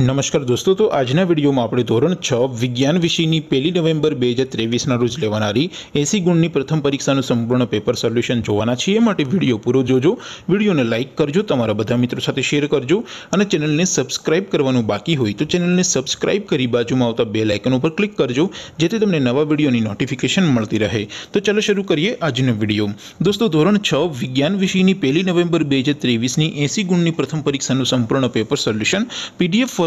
નમસ્કાર દોસ્તો, તો આજના વિડીયોમાં આપણે ધોરણ છ વિજ્ઞાન વિષયની પહેલી નવેમ્બર બે હજાર ત્રેવીસના રોજ લેવાનારી એસી ગુણની પ્રથમ પરીક્ષાનું સંપૂર્ણ પેપર સોલ્યુશન જોવાના છીએ. માટે વીડિયો પૂરો જોજો. વિડીયોને લાઇક કરજો, તમારા બધા મિત્રો સાથે શેર કરજો અને ચેનલને સબસ્ક્રાઇબ કરવાનું બાકી હોય તો ચેનલને સબસ્ક્રાઇબ કરી બાજુમાં આવતા બે લાઇકન ઉપર ક્લિક કરજો, જેથી તમને નવા વિડીયોની નોટિફિકેશન મળતી રહે. તો ચાલો શરૂ કરીએ આજનો વીડિયો. દોસ્તો, ધોરણ છ વિજ્ઞાન વિષયની પહેલી નવેમ્બર બે હજાર ત્રેવીસની એસી ગુણની પ્રથમ પરીક્ષાનું સંપૂર્ણ પેપર સોલ્યુશન પીડીએફ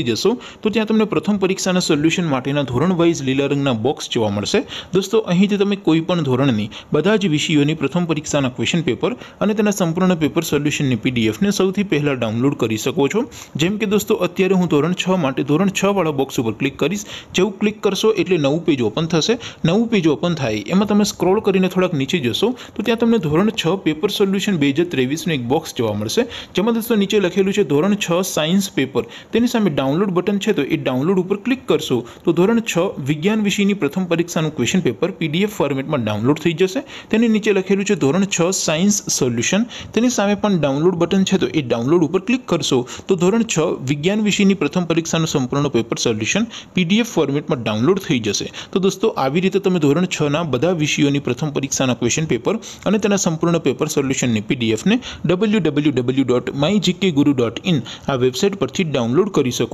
જશો તો ત્યાં તમને પ્રથમ પરીક્ષાના સોલ્યુશન માટેના ધોરણ વાઇઝ લીલા રંગના બોક્સ જોવા મળશે દોસ્તો અહીંથી તમે કોઈ પણ ધોરણની બધા જ વિષયોની પ્રથમ પરીક્ષાના ક્વેશ્ચન પેપર અને તેના સંપૂર્ણ પેપર સોલ્યુશનની પીડીએફને સૌથી પહેલાં ડાઉનલોડ કરી શકો છો જેમ કે દોસ્તો અત્યારે હું ધોરણ છ માટે ધોરણ છ વાળા બોક્સ ઉપર ક્લિક કરીશ જેવું ક્લિક કરશો એટલે નવું પેજ ઓપન થશે નવું પેજ ઓપન થાય એમાં તમે સ્ક્રોલ કરીને થોડાક નીચે જશો તો ત્યાં તમને ધોરણ છ પેપર સોલ્યુશન બે હજાર ત્રેવીસનું એક બોક્સ જોવા મળશે જેમાં દોસ્તો નીચે લખેલું છે ધોરણ છ સાયન્સ પેપર તેની સામે ડાઉનલોડ બટન છે તો એ ડાઉનલોડ ઉપર ક્લિક કરશો. તો ધોરણ છ, વિજ્ઞાન વિષયની પ્રથમ પરીક્ષાનું ક્વેશ્ચન પેપર પીડીએફ ફોર્મેટમાં ડાઉનલોડ થઈ જશે. તેની નીચે લખેલું છે ધોરણ છ સાયન્સ સોલ્યુશન તેની સામે પણ ડાઉનલોડ બટન છે તો એ ડાઉનલોડ ઉપર ક્લિક કરશો. તો ધોરણ છ, વિજ્ઞાન વિષયની પ્રથમ પરીક્ષાનું સંપૂર્ણ પેપર સોલ્યુશન પીડીએફ ફોર્મેટમાં ડાઉનલોડ થઈ જશે. તો દોસ્તો, આવી રીતે તમે ધોરણ છના બધા વિષયોની પ્રથમ પરીક્ષાના ક્વેશ્ચન પેપર અને તેના સંપૂર્ણ પેપર સોલ્યુશનની પીડીએફને W W W dot my GK guru dot in આ વેબસાઇટ પરથી ડાઉનલોડ કરી